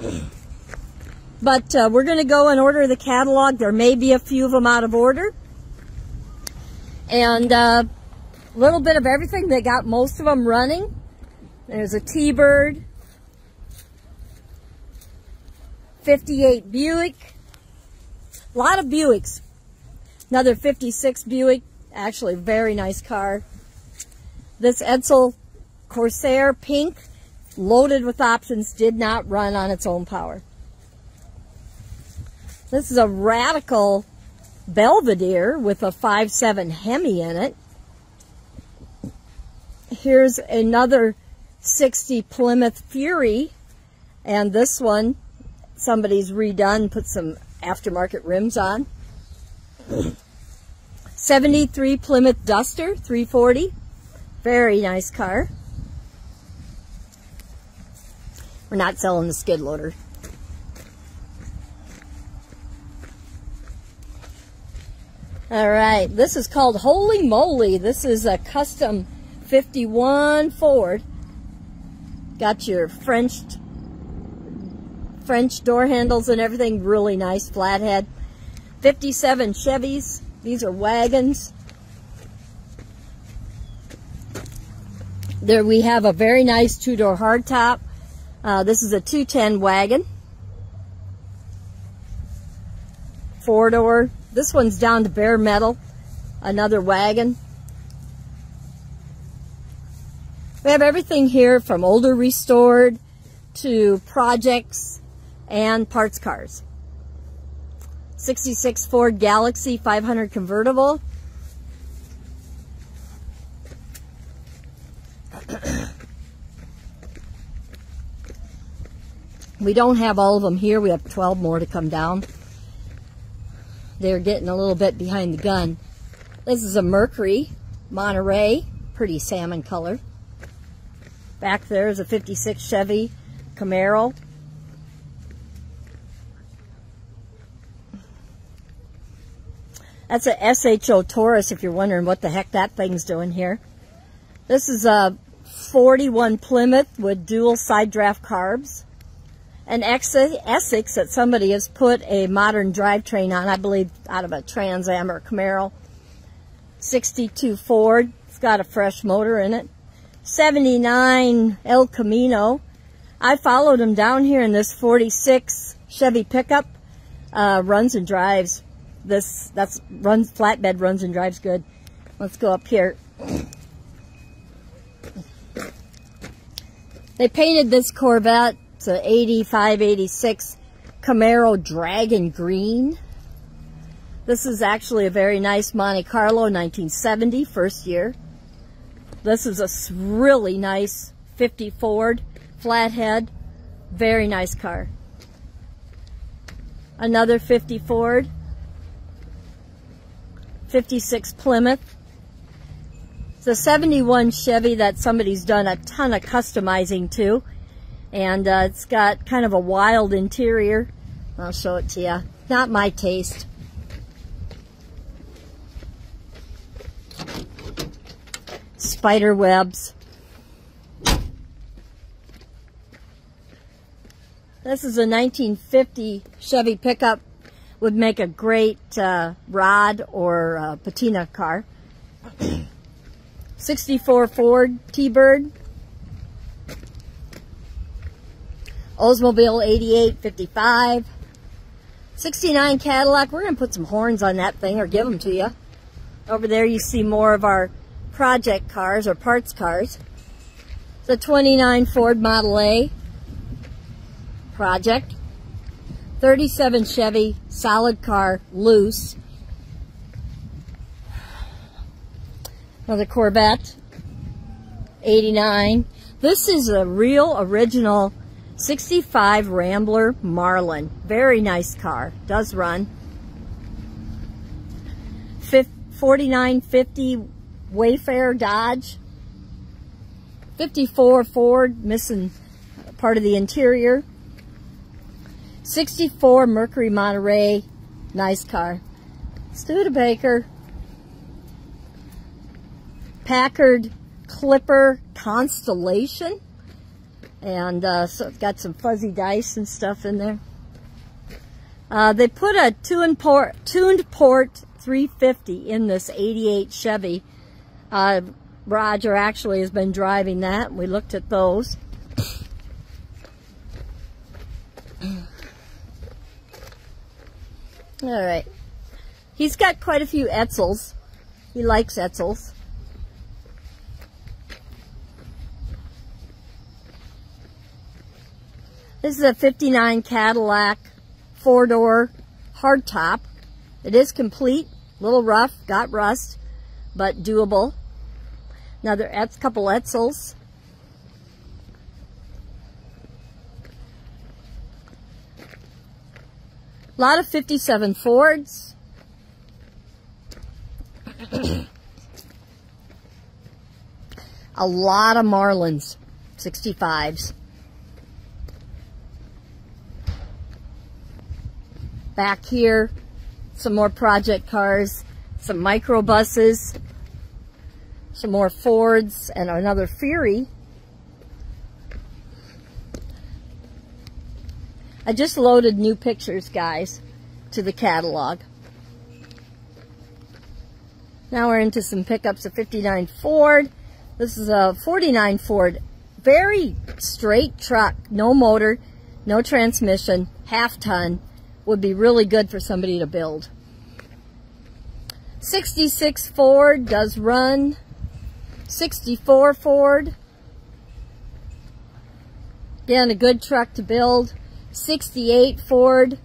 But uh, we're going to go and order the catalog. There may be a few of them out of order. And a uh, little bit of everything. They got most of them running. There's a T-Bird. 58 Buick. A lot of Buicks. Another 56 Buick. Actually, very nice car. This Edsel Corsair Pink, loaded with options, did not run on its own power. This is a Radical Belvedere with a 5.7 Hemi in it. Here's another 60 Plymouth Fury. And this one, somebody's redone, put some aftermarket rims on. 73 Plymouth Duster, 340. Very nice car. We're not selling the skid loader. All right, this is called Holy Moly. This is a custom 51 Ford. Got your French French door handles and everything. Really nice flathead. 57 Chevys. These are wagons. There we have a very nice two-door hardtop. Uh, this is a 210 wagon. Four-door this one's down to bare metal. Another wagon. We have everything here from older restored to projects and parts cars. 66 Ford Galaxie 500 convertible. we don't have all of them here. We have 12 more to come down they're getting a little bit behind the gun. This is a Mercury Monterey, pretty salmon color. Back there is a 56 Chevy Camaro. That's a SHO Taurus if you're wondering what the heck that thing's doing here. This is a 41 Plymouth with dual side draft carbs an Essex that somebody has put a modern drivetrain on, I believe out of a Trans Am or Camaro. 62 Ford, it's got a fresh motor in it. 79 El Camino. I followed him down here in this 46 Chevy pickup. Uh, runs and drives. This, that's, runs, flatbed runs and drives good. Let's go up here. They painted this Corvette it's an 85, 86 Camaro Dragon Green. This is actually a very nice Monte Carlo 1970, first year. This is a really nice 50 Ford flathead. Very nice car. Another 50 Ford. 56 Plymouth. It's a 71 Chevy that somebody's done a ton of customizing to. And uh, it's got kind of a wild interior. I'll show it to you. Not my taste. Spider webs. This is a 1950 Chevy pickup. Would make a great uh, rod or uh, patina car. 64 Ford T-Bird. Oldsmobile 8855. 69 Cadillac. We're going to put some horns on that thing or give them to you. Over there you see more of our project cars or parts cars. The 29 Ford Model A project. 37 Chevy solid car loose. Another Corvette. 89. This is a real original 65 Rambler Marlin. Very nice car. Does run. 4950 Wayfarer Dodge. 54 Ford, missing part of the interior. 64 Mercury Monterey. Nice car. Studebaker. Packard Clipper Constellation. And uh, so it's got some fuzzy dice and stuff in there. Uh, they put a tuned port, tuned port 350 in this 88 Chevy. Uh, Roger actually has been driving that. We looked at those. All right. He's got quite a few Edsels. He likes Edsels. This is a 59 Cadillac four-door hardtop. It is complete, a little rough, got rust, but doable. Another a couple Edsels. A lot of 57 Fords. a lot of Marlins, 65s. Back here, some more project cars, some microbuses, some more Fords, and another Fury. I just loaded new pictures, guys, to the catalog. Now we're into some pickups, a 59 Ford. This is a 49 Ford. Very straight truck, no motor, no transmission, half ton would be really good for somebody to build. 66 Ford does run. 64 Ford. Again, a good truck to build. 68 Ford.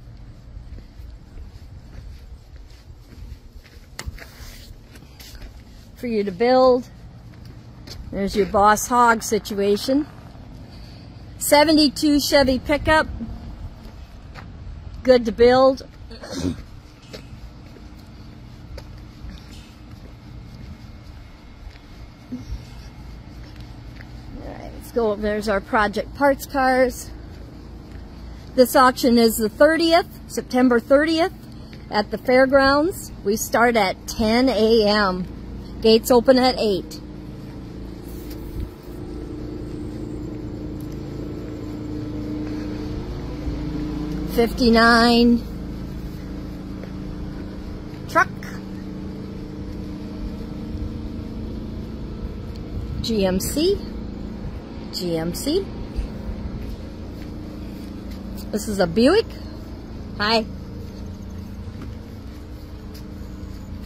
For you to build. There's your Boss Hog situation. 72 Chevy pickup good to build. Alright, let's go. There's our project parts cars. This auction is the 30th, September 30th at the fairgrounds. We start at 10 a.m. Gates open at 8. 59 truck. GMC GMC this is a Buick. Hi.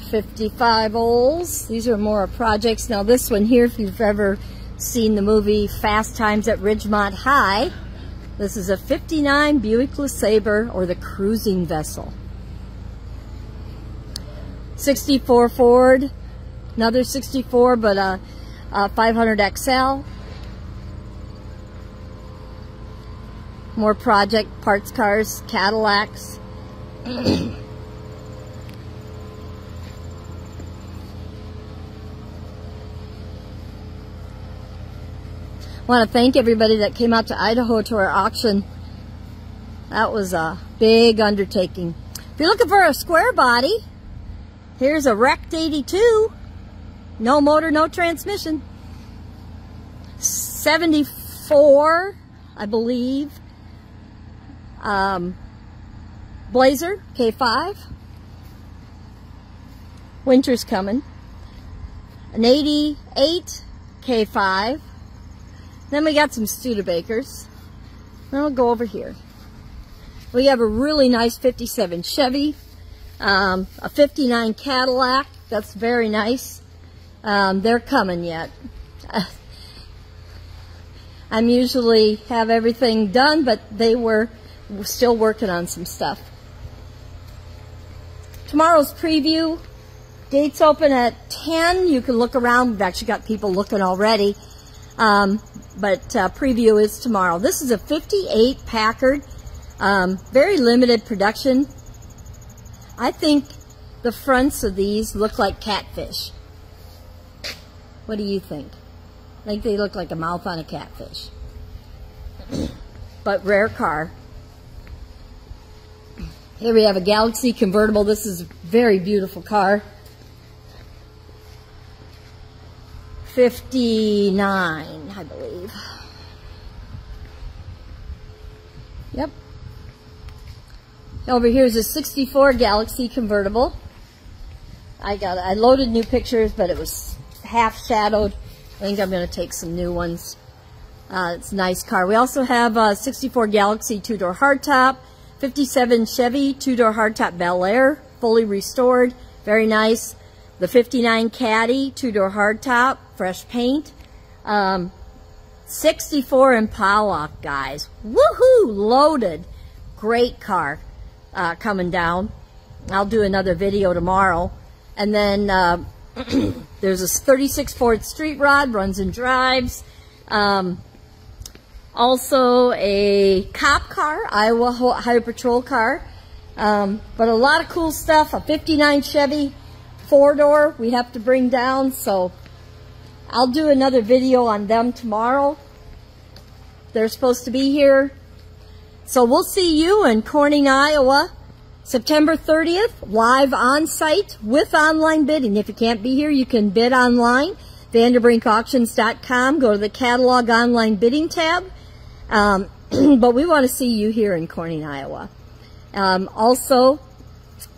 55 Olds. These are more projects. Now this one here if you've ever seen the movie Fast Times at Ridgemont High this is a 59 Buick LeSabre or the cruising vessel. 64 Ford, another 64 but a, a 500 XL. More project parts cars, Cadillacs. want to thank everybody that came out to Idaho to our auction. That was a big undertaking. If you're looking for a square body, here's a wrecked 82. No motor, no transmission. 74, I believe. Um, Blazer, K5. Winter's coming. An 88 K5. Then we got some Studebakers. Then we'll go over here. We have a really nice 57 Chevy, um, a 59 Cadillac. That's very nice. Um, they're coming yet. I'm usually have everything done, but they were still working on some stuff. Tomorrow's preview, gates open at 10. You can look around. We've actually got people looking already. Um, but uh, preview is tomorrow. This is a 58 Packard, um, very limited production. I think the fronts of these look like catfish. What do you think? I think they look like a mouth on a catfish. but rare car. Here we have a Galaxie convertible. This is a very beautiful car. 59, I believe. Yep. Over here is a 64 Galaxie convertible. I got I loaded new pictures, but it was half shadowed. I think I'm going to take some new ones. Uh, it's a nice car. We also have a 64 Galaxie two-door hardtop, 57 Chevy two-door hardtop Bel Air, fully restored, very nice. The 59 Caddy two-door hardtop, fresh paint. Um, 64 Impala, guys. Woohoo! Loaded. Great car uh, coming down. I'll do another video tomorrow. And then uh, there's a 36 Ford Street Rod, runs and drives. Um, also a cop car, Iowa Highway Patrol car. Um, but a lot of cool stuff. A 59 Chevy four-door we have to bring down. So I'll do another video on them tomorrow. They're supposed to be here. So we'll see you in Corning, Iowa. September 30th, live on site with online bidding. If you can't be here, you can bid online. VanderbrinkAuctions.com. Go to the catalog online bidding tab. Um, but we want to see you here in Corning, Iowa. Um, also,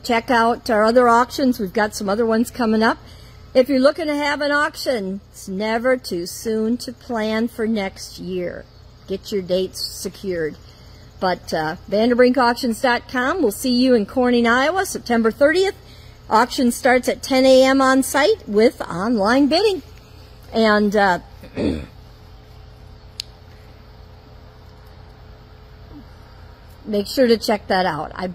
check out our other auctions. We've got some other ones coming up. If you're looking to have an auction, it's never too soon to plan for next year. Get your dates secured. But uh, VanderbrinkAuctions.com. We'll see you in Corning, Iowa, September 30th. Auction starts at 10 a.m. on site with online bidding. And uh, make sure to check that out. I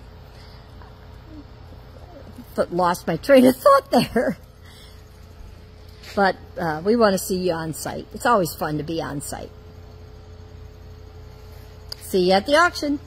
lost my train of thought there. But uh, we want to see you on site. It's always fun to be on site. See you at the auction.